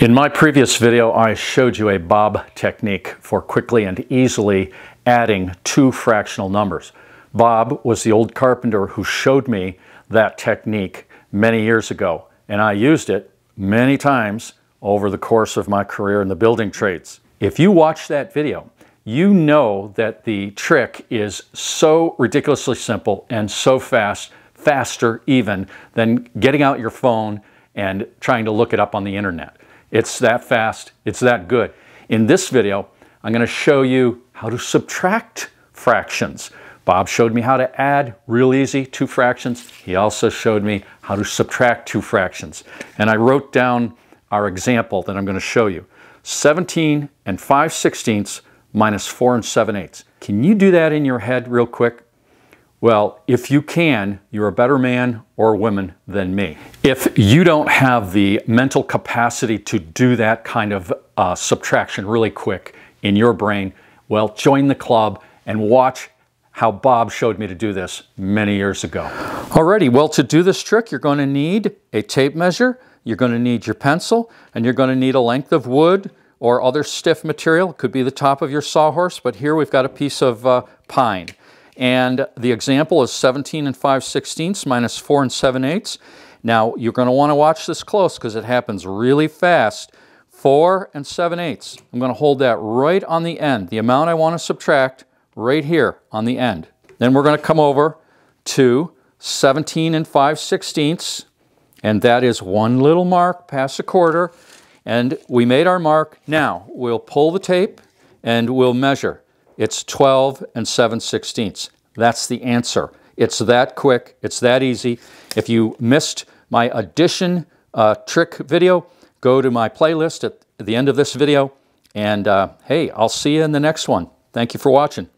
In my previous video, I showed you a Bob technique for quickly and easily adding two fractional numbers. Bob was the old carpenter who showed me that technique many years ago, and I used it many times over the course of my career in the building trades. If you watch that video, you know that the trick is so ridiculously simple and so fast, faster even, than getting out your phone and trying to look it up on the internet. It's that fast, it's that good. In this video, I'm going to show you how to subtract fractions. Bob showed me how to add real easy two fractions. He also showed me how to subtract two fractions. And I wrote down our example that I'm going to show you. 17 and 5 sixteenths minus 4 and 7 eighths. Can you do that in your head real quick? Well, if you can, you're a better man or woman than me. If you don't have the mental capacity to do that kind of uh, subtraction really quick in your brain, well, join the club and watch how Bob showed me to do this many years ago. Alrighty, well, to do this trick, you're going to need a tape measure, you're going to need your pencil, and you're going to need a length of wood or other stiff material. It could be the top of your sawhorse, but here we've got a piece of uh, pine. And the example is 17 and 5 sixteenths minus 4 and 7 eighths. Now, you're going to want to watch this close because it happens really fast. 4 and 7 eighths. I'm going to hold that right on the end. The amount I want to subtract right here on the end. Then we're going to come over to 17 and 5 sixteenths. And that is one little mark past a quarter. And we made our mark. Now, we'll pull the tape and we'll measure. It's 12 and 7 sixteenths. That's the answer. It's that quick. It's that easy. If you missed my addition uh, trick video, go to my playlist at the end of this video. And uh, hey, I'll see you in the next one. Thank you for watching.